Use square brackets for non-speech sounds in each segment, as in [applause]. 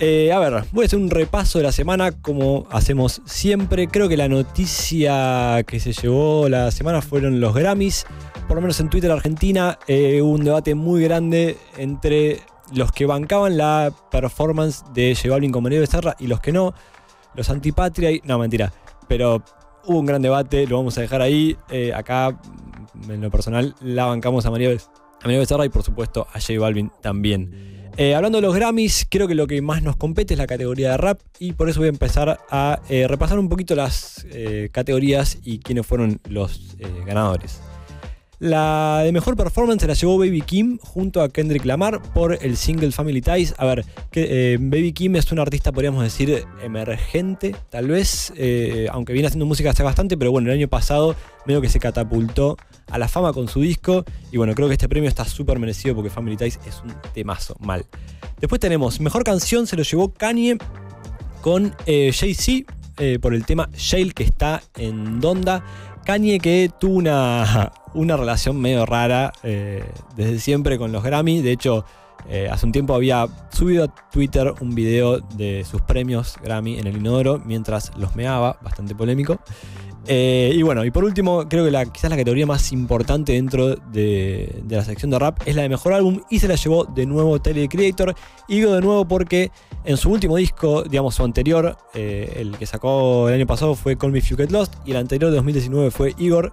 Eh, a ver, voy a hacer un repaso de la semana como hacemos siempre. Creo que la noticia que se llevó la semana fueron los Grammys. Por lo menos en Twitter Argentina eh, hubo un debate muy grande entre los que bancaban la performance de J Balvin con María Becerra y los que no. Los antipatria y... No, mentira. Pero hubo un gran debate, lo vamos a dejar ahí. Eh, acá, en lo personal, la bancamos a María, a Becerra y por supuesto a J Balvin también. Eh, hablando de los Grammys, creo que lo que más nos compete es la categoría de rap y por eso voy a empezar a eh, repasar un poquito las eh, categorías y quiénes fueron los ganadores. La de mejor performance la llevó Baby Kim junto a Kendrick Lamar por el single Family Ties. A ver, que, Baby Kim es un artista, podríamos decir, emergente, tal vez, aunque viene haciendo música hace bastante, pero bueno, el año pasado medio que se catapultó a la fama con su disco. Y bueno, creo que este premio está súper merecido porque Family Ties es un temazo, mal. Después tenemos, mejor canción se lo llevó Kanye con eh, Jay-Z eh, por el tema Shale que está en Donda. Kanye que tuvo una, [laughs] una relación medio rara eh, desde siempre con los Grammy. De hecho, hace un tiempo había subido a Twitter un video de sus premios Grammy en el inodoro mientras los meaba, bastante polémico. Eh, y bueno, y por último, creo que la, quizás la categoría más importante dentro de, la sección de rap es la de mejor álbum y se la llevó de nuevo Tyler Creator. Y digo de nuevo porque en su último disco, digamos su anterior, eh, el que sacó el año pasado fue Call Me If You Get Lost y el anterior de 2019 fue Igor.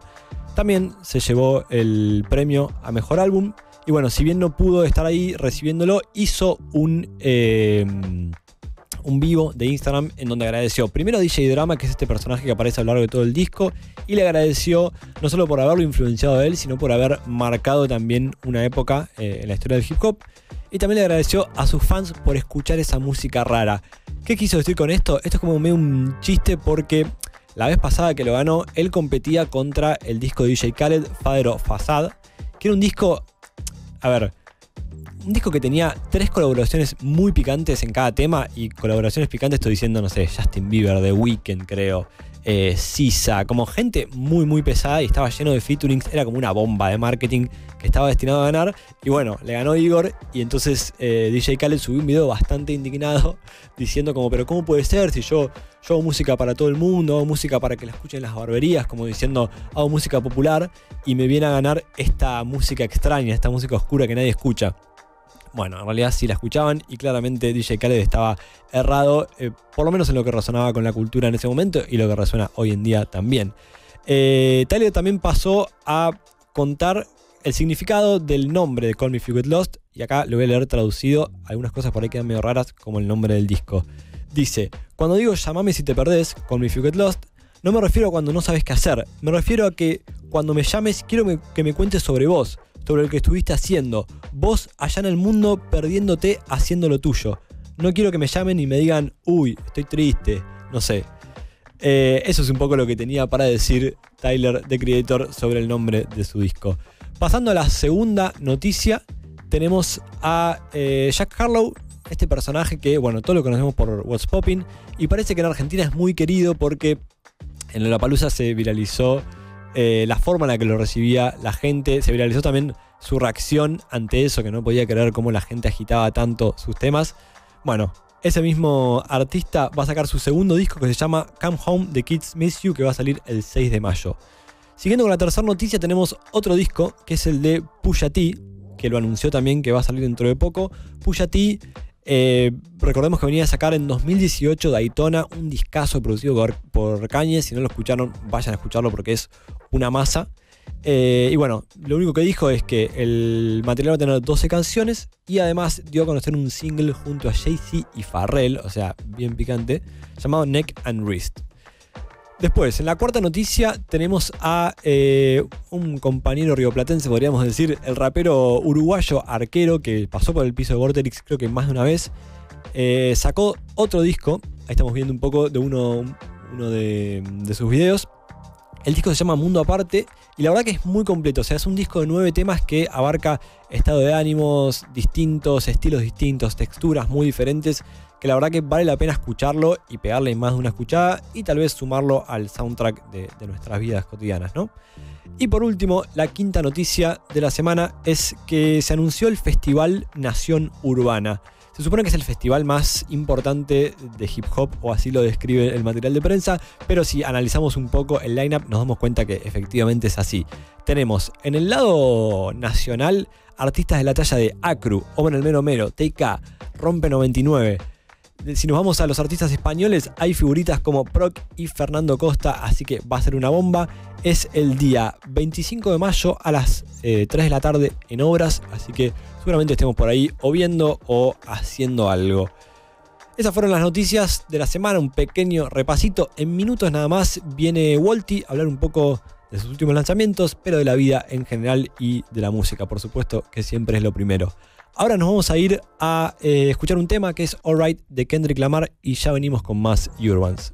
También se llevó el premio a mejor álbum. Y bueno, si bien no pudo estar ahí recibiéndolo, hizo un. Eh, un vivo de Instagram en donde agradeció primero a DJ Drama, que es este personaje que aparece a lo largo de todo el disco, y le agradeció no solo por haberlo influenciado a él, sino por haber marcado también una época eh, en la historia del hip hop. Y también le agradeció a sus fans por escuchar esa música rara. ¿Qué quiso decir con esto? Esto es como medio un chiste porque la vez pasada que lo ganó, él competía contra el disco de DJ Khaled, Father of Facade, que era un disco, a ver, un disco que tenía tres colaboraciones muy picantes en cada tema. Y colaboraciones picantes estoy diciendo, no sé, Justin Bieber, The Weeknd, creo. Eh, Sisa, como gente muy muy pesada y estaba lleno de featurings, era como una bomba de marketing que estaba destinado a ganar. Y bueno, le ganó Igor y entonces eh, DJ Khaled subió un video bastante indignado [laughs] diciendo como, pero ¿cómo puede ser si yo, yo hago música para todo el mundo, hago música para que la escuchen las barberías, como diciendo, hago música popular y me viene a ganar esta música extraña, esta música oscura que nadie escucha? Bueno, en realidad sí la escuchaban y claramente DJ Khaled estaba errado, eh, por lo menos en lo que resonaba con la cultura en ese momento y lo que resuena hoy en día también. Eh, también pasó a contar el significado del nombre de Call Me If You Get Lost y acá lo voy a leer traducido, algunas cosas por ahí quedan medio raras como el nombre del disco. Dice, cuando digo llamame si te perdés, Call Me If You Get Lost, no me refiero a cuando no sabes qué hacer, me refiero a que cuando me llames quiero que me cuentes sobre vos, sobre el que estuviste haciendo. Vos allá en el mundo perdiéndote haciendo lo tuyo. No quiero que me llamen y me digan, uy, estoy triste. No sé. Eh, eso es un poco lo que tenía para decir Tyler, The Creator, sobre el nombre de su disco. Pasando a la segunda noticia, tenemos a eh, Jack Harlow, este personaje que, bueno, todos lo conocemos por What's Popping, y parece que en Argentina es muy querido porque en La Palusa se viralizó eh, la forma en la que lo recibía la gente, se viralizó también su reacción ante eso, que no podía creer cómo la gente agitaba tanto sus temas. Bueno, ese mismo artista va a sacar su segundo disco que se llama Come Home, The Kids Miss You, que va a salir el 6 de mayo. Siguiendo con la tercera noticia, tenemos otro disco, que es el de Pusha T, que lo anunció también que va a salir dentro de poco. Pusha T eh, recordemos que venía a sacar en 2018 Daytona, un discazo producido por, por. Si no lo escucharon, vayan a escucharlo porque es una masa. Eh, y bueno, lo único que dijo es que el material va a tener 12 canciones y además dio a conocer un single junto a Jay-Z y Farrell, o sea, bien picante, llamado Neck and Wrist. Después, en la cuarta noticia tenemos a eh, un compañero rioplatense, podríamos decir, el rapero uruguayo Arquero, que pasó por el piso de Vorterix creo que más de una vez. Eh, sacó otro disco, ahí estamos viendo un poco de uno, de sus videos. El disco se llama Mundo Aparte y la verdad que es muy completo, o sea, es un disco de nueve temas que abarca estado de ánimos distintos, estilos distintos, texturas muy diferentes que la verdad que vale la pena escucharlo y pegarle más de una escuchada y tal vez sumarlo al soundtrack de, nuestras vidas cotidianas, ¿no? Y por último, la quinta noticia de la semana es que se anunció el Festival Nación Urbana. Se supone que es el festival más importante de hip hop, o así lo describe el material de prensa, pero si analizamos un poco el lineup nos damos cuenta que efectivamente es así. Tenemos en el lado nacional artistas de la talla de Acru, Omen el Mero Mero, TK, Rompe 99. Si nos vamos a los artistas españoles, hay figuritas como Proc y Fernando Costa, así que va a ser una bomba. Es el día 25 de mayo a las 3 eh, de la tarde en obras, así que seguramente estemos por ahí o viendo o haciendo algo. Esas fueron las noticias de la semana, un pequeño repasito. En minutos nada más viene Walty a hablar un poco de sus últimos lanzamientos, pero de la vida en general y de la música, por supuesto, que siempre es lo primero. Ahora nos vamos a ir a eh, escuchar un tema que es Alright de Kendrick Lamar y ya venimos con más Urbans.